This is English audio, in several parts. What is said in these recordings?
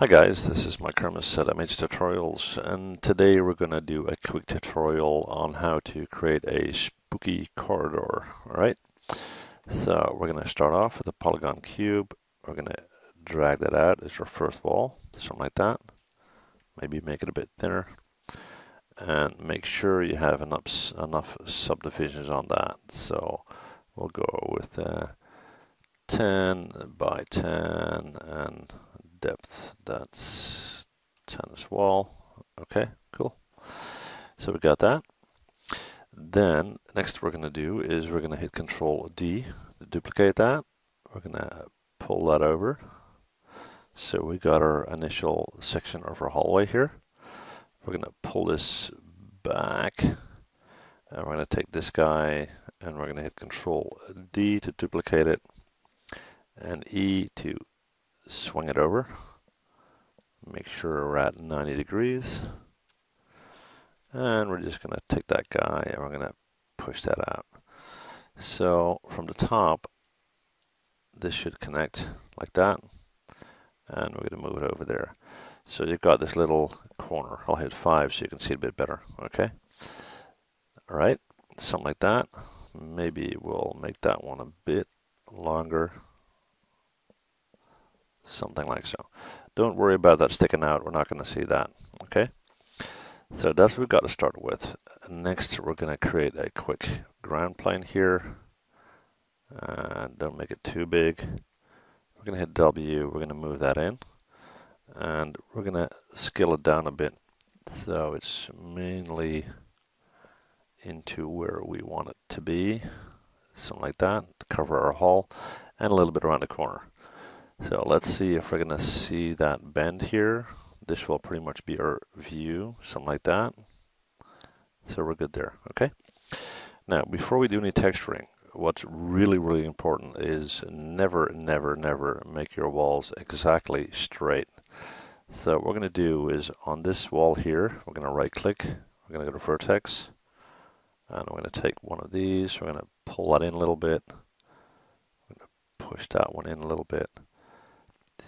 Hi guys, this is Mike Hermes at MH Tutorials and today we're going to do a quick tutorial on how to create a spooky corridor. Alright, so we're going to start off with a polygon cube. We're going to drag that out as our first wall, something like that. Maybe make it a bit thinner and make sure you have enough, enough subdivisions on that. So we'll go with uh, 10 by 10 and depth. That's tennis wall. Okay cool. So we got that. Then next we're going to do is we're going to hit control D to duplicate that. We're going to pull that over. So we got our initial section of our hallway here. We're going to pull this back and we're going to take this guy and we're going to hit control D to duplicate it and E to swing it over. Make sure we're at 90 degrees. And we're just going to take that guy and we're going to push that out. So from the top, this should connect like that. And we're going to move it over there. So you've got this little corner. I'll hit 5 so you can see it a bit better. Okay. All right. Something like that. Maybe we'll make that one a bit longer something like so. Don't worry about that sticking out, we're not going to see that, okay? So that's what we've got to start with. Next, we're going to create a quick ground plane here. And don't make it too big. We're going to hit W, we're going to move that in. And we're going to scale it down a bit so it's mainly into where we want it to be. Something like that, to cover our hull, and a little bit around the corner. So let's see if we're going to see that bend here. This will pretty much be our view, something like that. So we're good there, okay? Now, before we do any texturing, what's really, really important is never, never, never make your walls exactly straight. So what we're going to do is on this wall here, we're going to right click, we're going to go to vertex, and we're going to take one of these, we're going to pull that in a little bit, push that one in a little bit,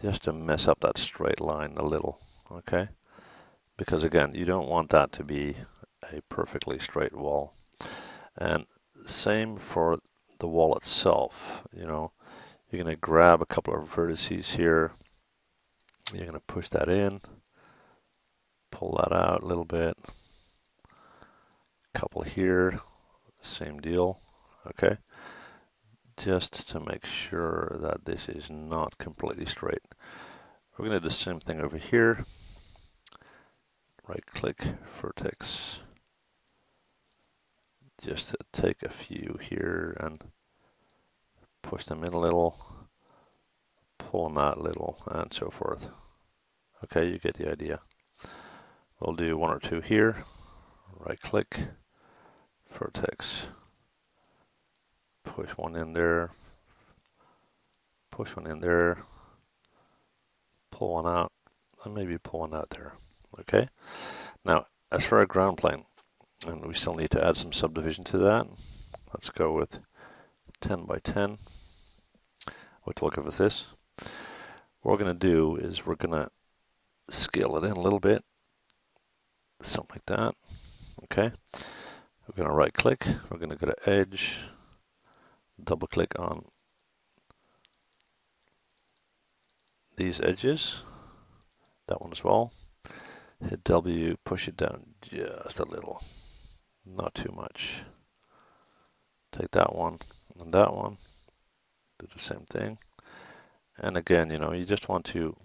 just to mess up that straight line a little, okay? Because again, you don't want that to be a perfectly straight wall. And same for the wall itself, you know, you're going to grab a couple of vertices here, you're going to push that in, pull that out a little bit, couple here, same deal, okay? Just to make sure that this is not completely straight. We're going to do the same thing over here. Right click, vertex. Just to take a few here and push them in a little, pull them out a little, and so forth. Okay, you get the idea. We'll do one or two here. Right click, vertex push one in there, push one in there, pull one out, and maybe pull one out there. Okay. Now, as for our ground plane, and we still need to add some subdivision to that. Let's go with 10 by 10. What to look at this. What we're going to do is we're going to scale it in a little bit, something like that. Okay. We're going to right click. We're going to go to edge, double click on these edges, that one as well. Hit W, push it down just a little, not too much. Take that one and that one, do the same thing. And again, you know, you just want to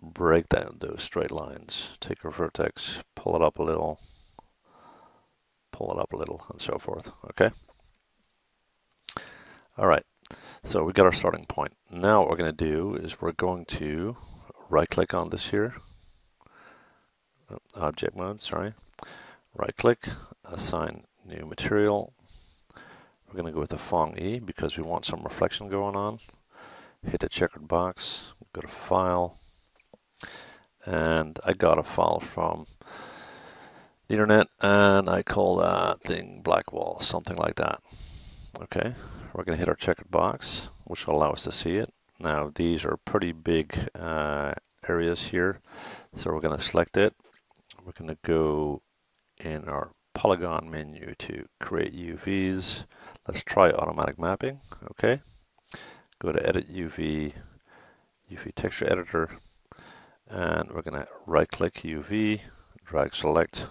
break down those straight lines. Take your vertex, pull it up a little, pull it up a little, and so forth, okay? All right, so we got our starting point. Now what we're going to do is we're going to right click on this here, oh, object mode, sorry, right click, assign new material. We're going to go with the Phong E because we want some reflection going on. Hit the checkered box, go to file, and I got a file from the internet and I call that thing black wall, something like that. Okay, we're going to hit our checkered box, which will allow us to see it. Now, these are pretty big uh, areas here. So we're going to select it. We're going to go in our polygon menu to create UVs. Let's try automatic mapping. Okay. Go to edit UV, UV texture editor, and we're going to right click UV, drag select,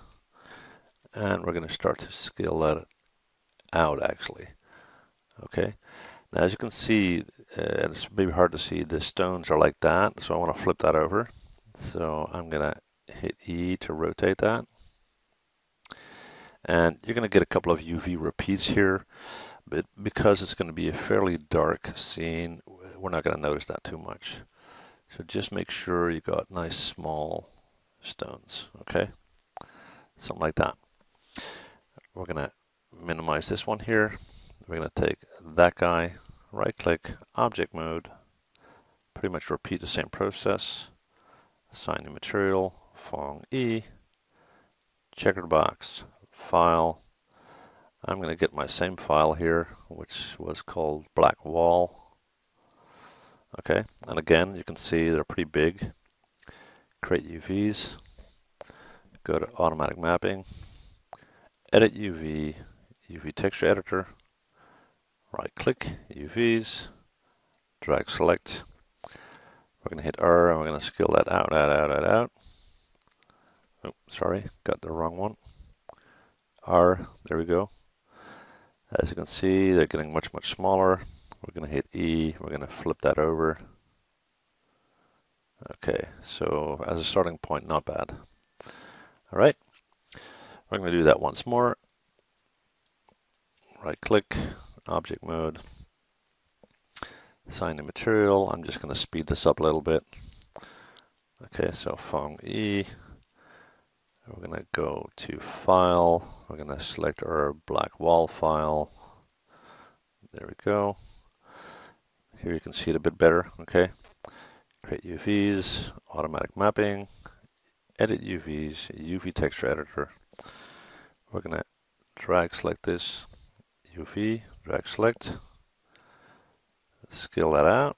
and we're going to start to scale that out actually. Okay. Now as you can see, uh, it's maybe hard to see, the stones are like that, so I want to flip that over. So I'm going to hit E to rotate that. And you're going to get a couple of UV repeats here, but because it's going to be a fairly dark scene, we're not going to notice that too much. So just make sure you got nice small stones, okay? Something like that. We're going to minimize this one here. We're going to take that guy, right click, object mode, pretty much repeat the same process, assign new material, Phong E, checkered box, file. I'm going to get my same file here, which was called black wall. Okay, and again, you can see they're pretty big. Create UVs, go to automatic mapping, edit UV, UV texture editor, right click, UVs, drag select. We're going to hit R and we're going to scale that out, out, out, out, out. Oh, sorry, got the wrong one. R, there we go. As you can see, they're getting much, much smaller. We're going to hit E, we're going to flip that over. Okay, so as a starting point, not bad. All right, we're going to do that once more. Right click, object mode, assign the material. I'm just going to speed this up a little bit. Okay, so Phong E. We're going to go to File. We're going to select our black wall file. There we go. Here you can see it a bit better. Okay. Create UVs, automatic mapping, edit UVs, UV texture editor. We're going to drag select this UV, drag select, scale that out,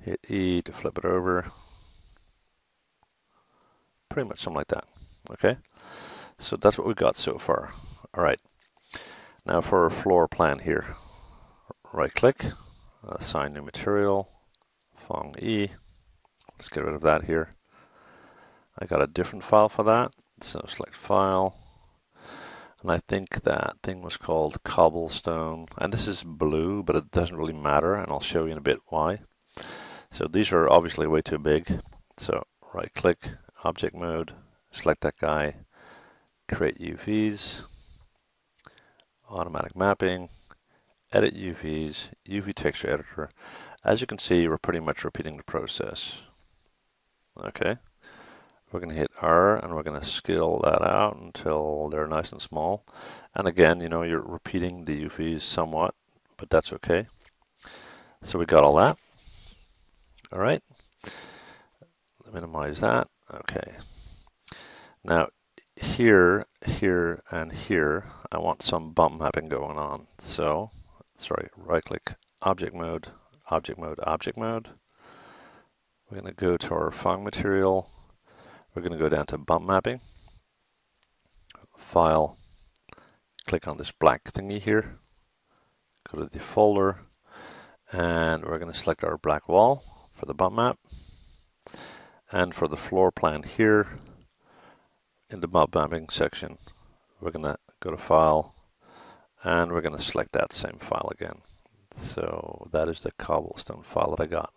hit E to flip it over, pretty much something like that, okay? So that's what we got so far. All right, now for our floor plan here, right click, assign new material, Phong E, let's get rid of that here. I got a different file for that, so select file, and I think that thing was called cobblestone. And this is blue but it doesn't really matter and I'll show you in a bit why. So these are obviously way too big. So right click object mode select that guy create UVs automatic mapping edit UVs UV texture editor. As you can see we're pretty much repeating the process. Okay we're going to hit R and we're going to scale that out until they're nice and small. And again, you know, you're repeating the UVs somewhat, but that's okay. So we got all that. All right. Minimize that. Okay. Now, here, here, and here, I want some bump mapping going on. So, sorry, right click, object mode, object mode, object mode. We're going to go to our Phong material we're going to go down to bump mapping, file, click on this black thingy here, go to the folder, and we're going to select our black wall for the bump map. And for the floor plan here, in the bump mapping section, we're going to go to file, and we're going to select that same file again. So that is the cobblestone file that I got.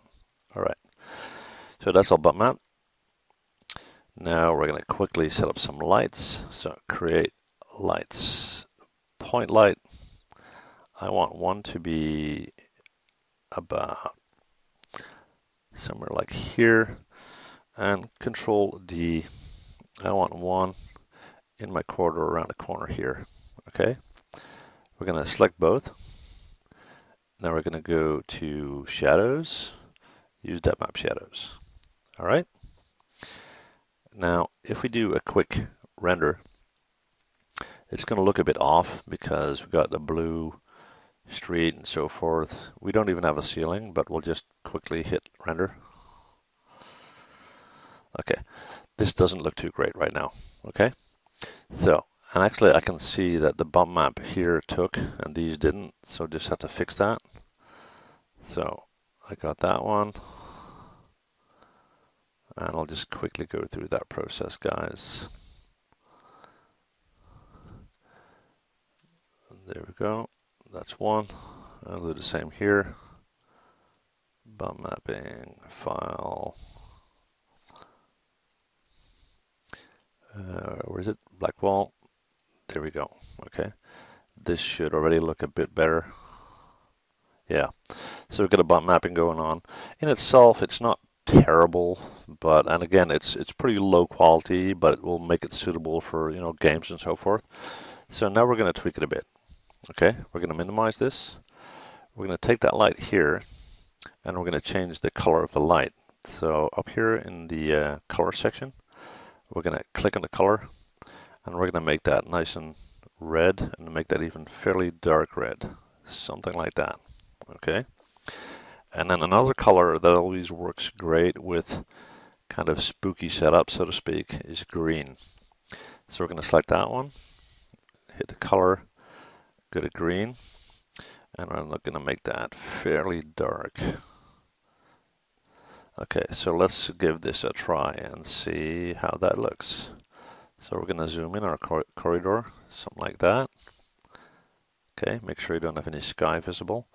All right. So that's our bump map. Now we're going to quickly set up some lights. So create lights. Point light. I want one to be about somewhere like here. And control D. I want one in my corridor around the corner here. Okay. We're going to select both. Now we're going to go to shadows, use depth map shadows. All right. Now, if we do a quick render, it's going to look a bit off because we've got the blue street and so forth. We don't even have a ceiling, but we'll just quickly hit render. Okay, this doesn't look too great right now. Okay, so and actually I can see that the bump map here took and these didn't, so just have to fix that. So I got that one. And I'll just quickly go through that process, guys. There we go. That's one. I'll do the same here. Bump mapping, file. Uh, where is it? Black wall. There we go. Okay. This should already look a bit better. Yeah. So we've got a bump mapping going on. In itself, it's not terrible, but and again, it's it's pretty low quality, but it will make it suitable for you know games and so forth. So now we're going to tweak it a bit. Okay, we're going to minimize this. We're going to take that light here, and we're going to change the color of the light. So up here in the uh, color section, we're going to click on the color, and we're going to make that nice and red, and make that even fairly dark red, something like that. Okay. And then another color that always works great with kind of spooky setup, so to speak, is green. So we're going to select that one, hit the color, go to green, and I'm going to make that fairly dark. Okay, so let's give this a try and see how that looks. So we're going to zoom in our cor corridor, something like that. Okay, make sure you don't have any sky visible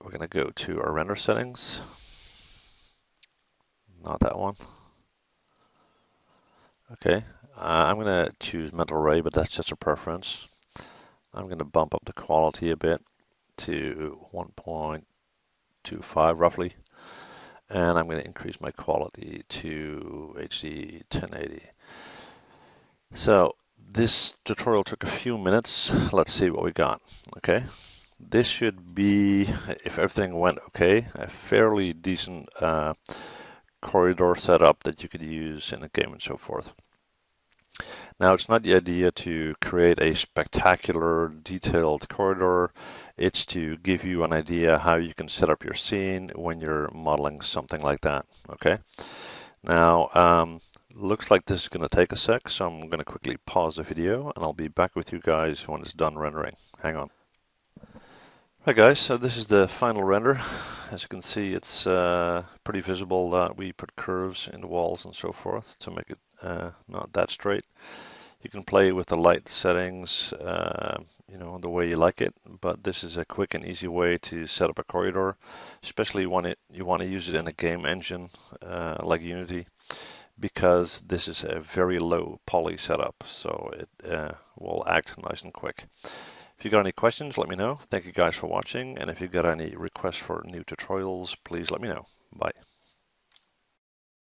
we're going to go to our render settings. Not that one. Okay, uh, I'm going to choose mental ray, but that's just a preference. I'm going to bump up the quality a bit to 1.25 roughly. And I'm going to increase my quality to HD 1080. So this tutorial took a few minutes. Let's see what we got. Okay this should be, if everything went okay, a fairly decent uh, corridor setup that you could use in a game and so forth. Now, it's not the idea to create a spectacular, detailed corridor. It's to give you an idea how you can set up your scene when you're modeling something like that. Okay. Now, um, looks like this is going to take a sec, so I'm going to quickly pause the video, and I'll be back with you guys when it's done rendering. Hang on. Hi guys, so this is the final render. As you can see it's uh, pretty visible that we put curves in the walls and so forth to make it uh, not that straight. You can play with the light settings, uh, you know, the way you like it, but this is a quick and easy way to set up a corridor, especially when it, you want to use it in a game engine uh, like Unity, because this is a very low poly setup, so it uh, will act nice and quick. If you've got any questions, let me know. Thank you guys for watching. And if you've got any requests for new tutorials, please let me know. Bye.